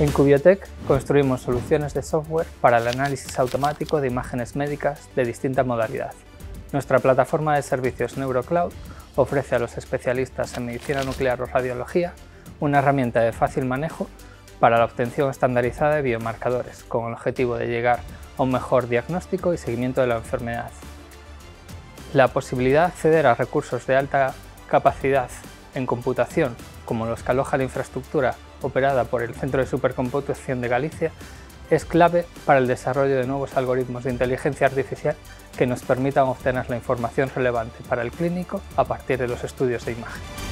En Cubiotech construimos soluciones de software para el análisis automático de imágenes médicas de distinta modalidad. Nuestra plataforma de servicios NeuroCloud ofrece a los especialistas en medicina nuclear o radiología una herramienta de fácil manejo para la obtención estandarizada de biomarcadores, con el objetivo de llegar a un mejor diagnóstico y seguimiento de la enfermedad. La posibilidad de acceder a recursos de alta capacidad en computación, como los que aloja la infraestructura operada por el Centro de Supercomputación de Galicia, es clave para el desarrollo de nuevos algoritmos de inteligencia artificial que nos permitan obtener la información relevante para el clínico a partir de los estudios de imagen.